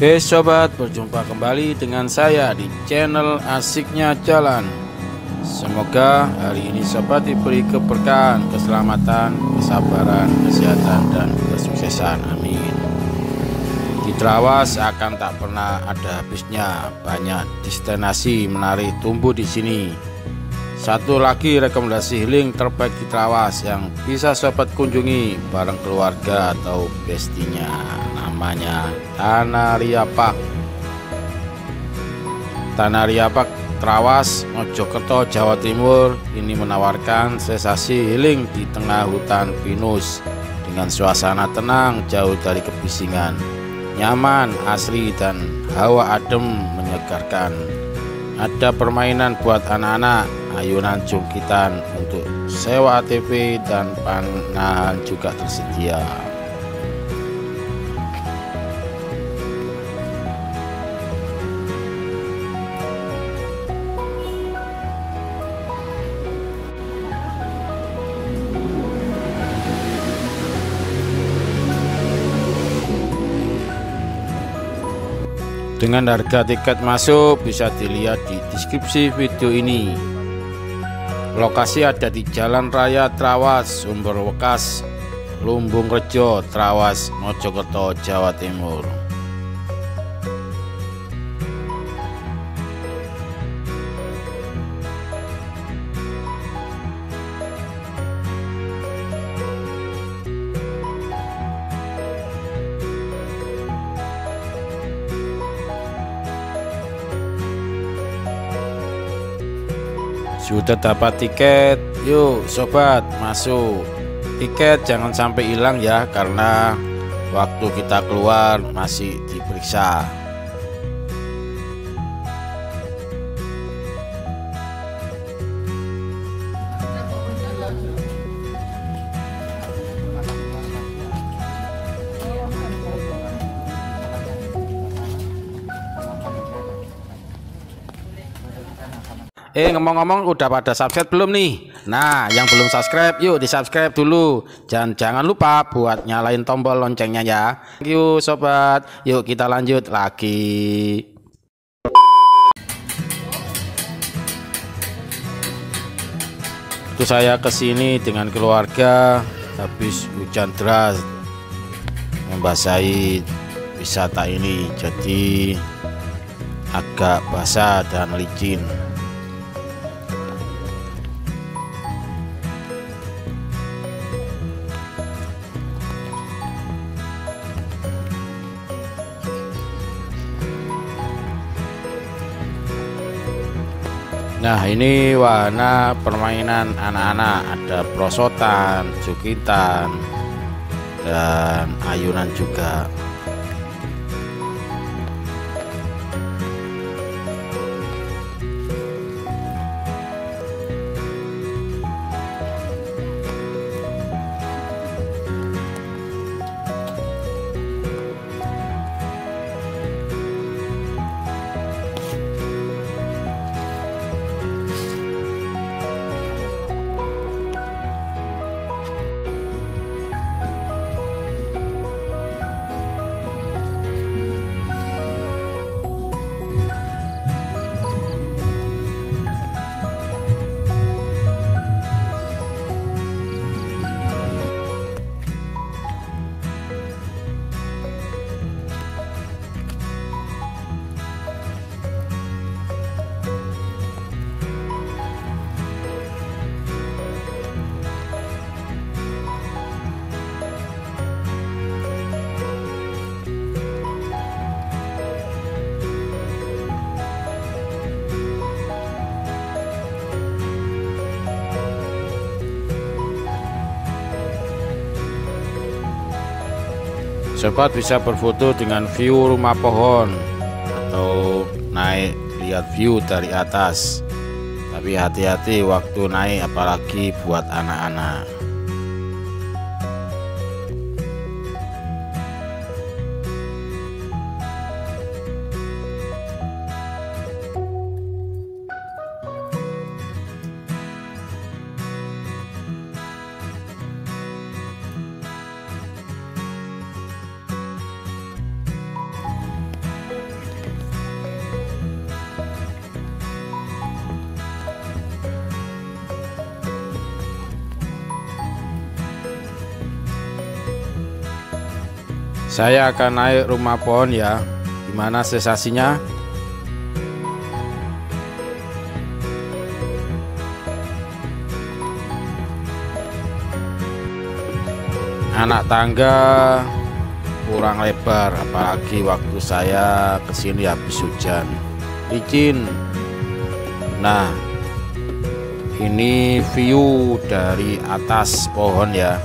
Oke sobat, berjumpa kembali dengan saya di channel Asiknya Jalan. Semoga hari ini sobat diberi keberkahan, keselamatan, kesabaran, kesehatan, dan kesuksesan. Amin. Di Trawas akan tak pernah ada habisnya. Banyak destinasi menarik tumbuh di sini. Satu lagi rekomendasi healing terbaik di Trawas yang bisa sobat kunjungi bareng keluarga atau bestinya namanya Tanah Riapak. Tanah Riapak Trawas Mojokerto Jawa Timur ini menawarkan sensasi healing di tengah hutan pinus dengan suasana tenang jauh dari kebisingan nyaman asri dan hawa adem menyegarkan. Ada permainan buat anak-anak ayunan jungkitan untuk sewa ATV dan panahan juga tersedia Dengan harga tiket masuk bisa dilihat di deskripsi video ini. Lokasi ada di Jalan Raya Trawas, Sumber Wekas, Lumbung Rejo, Trawas, Mojokerto, Jawa Timur. Sudah dapat tiket, yuk sobat masuk. Tiket jangan sampai hilang ya karena waktu kita keluar masih diperiksa. Eh ngomong-ngomong udah pada subscribe belum nih? Nah yang belum subscribe yuk di subscribe dulu. Dan jangan lupa buat nyalain tombol loncengnya ya. Thank you sobat. Yuk kita lanjut lagi. Itu saya ke sini dengan keluarga Habis hujan deras Membasahi wisata ini Jadi agak basah dan licin Nah ini wahana permainan anak-anak ada prosotan, jukitan, dan ayunan juga. Sobat bisa berfoto dengan view rumah pohon atau naik lihat view dari atas. Tapi hati-hati waktu naik apalagi buat anak-anak. Saya akan naik rumah pohon ya. Gimana sensasinya? Anak tangga kurang lebar apalagi waktu saya ke sini habis hujan licin nah ini view dari atas pohon ya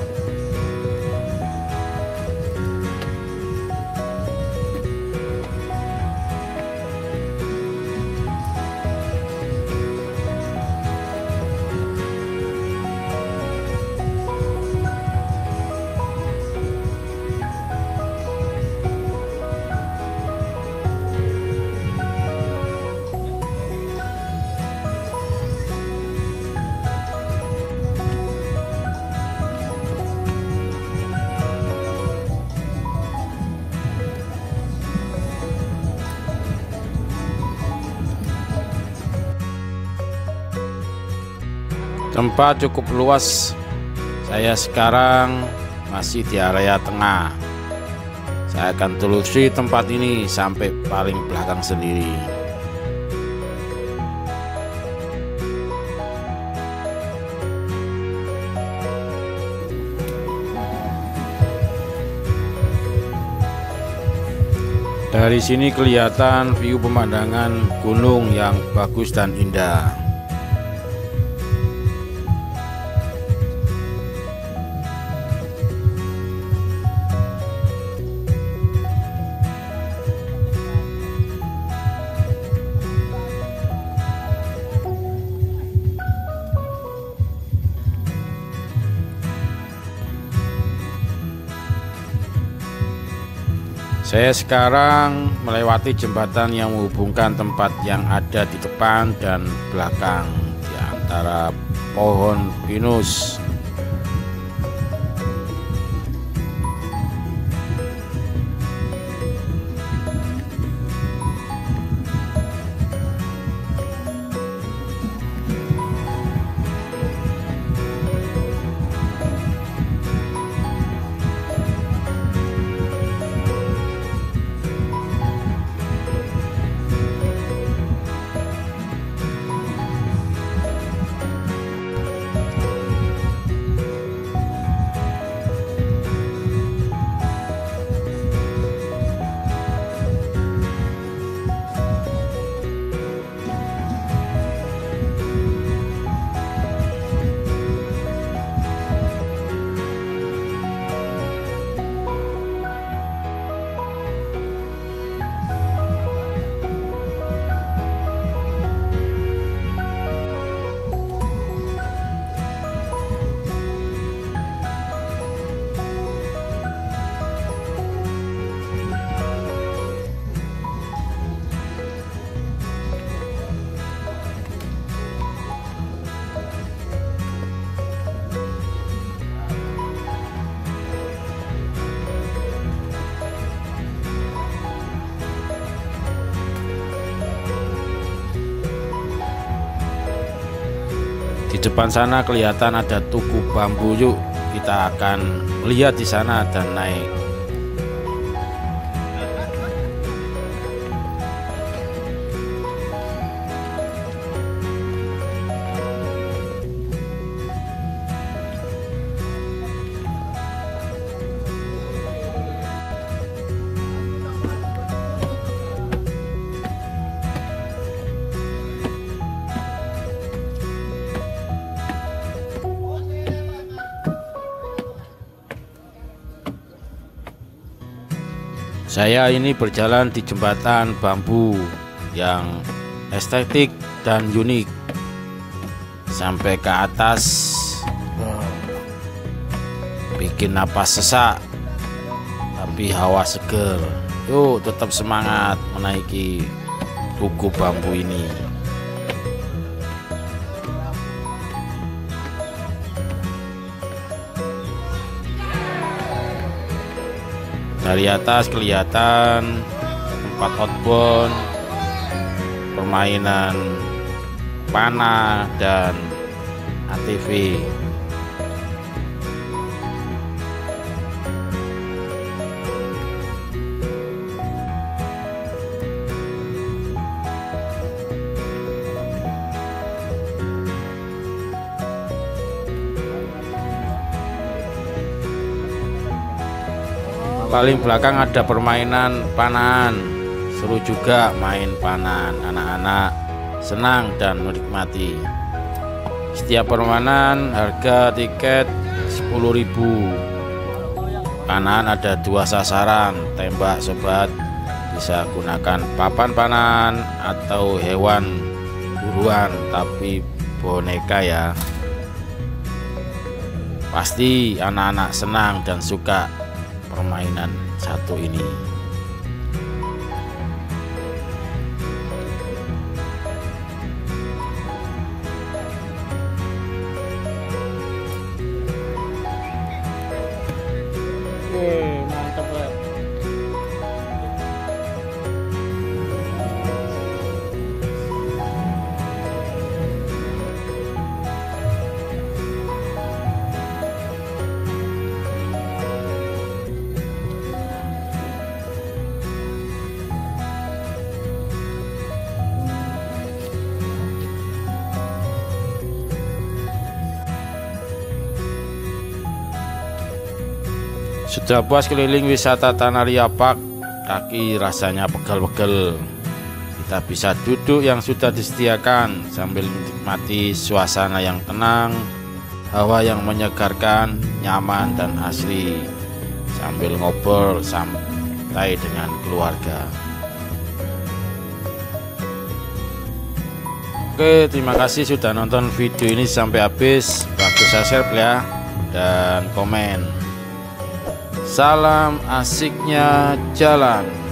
Tempat cukup luas. Saya sekarang masih di area tengah. Saya akan telusuri tempat ini sampai paling belakang sendiri. Dari sini kelihatan view pemandangan gunung yang bagus dan indah. Saya sekarang melewati jembatan yang menghubungkan tempat yang ada di depan dan belakang di antara pohon pinus Di depan sana kelihatan ada tugu bambu. Yuk kita akan melihat di sana dan naik Saya ini berjalan di jembatan bambu yang estetik dan unik. Sampai ke atas. Bikin napas sesak tapi hawa seger. Yuk tetap semangat menaiki tugu bambu ini dari atas kelihatan tempat outbound permainan panah dan ATV paling belakang ada permainan panah seru juga main panah anak-anak senang dan menikmati. Setiap permainan harga tiket 10.000 panahan ada dua sasaran. Tembak sobat bisa gunakan papan panan atau hewan buruan tapi boneka ya. Pasti anak-anak senang dan suka permainan satu ini Sudah puas keliling wisata Tanah Park, kaki rasanya pegel-pegel. Kita bisa duduk yang sudah disediakan sambil menikmati suasana yang tenang, hawa yang menyegarkan, nyaman dan asli. Sambil ngobrol santai dengan keluarga. Oke, terima kasih sudah nonton video ini sampai habis. Bantu subscribe ya dan komen. Salam asiknya jalan.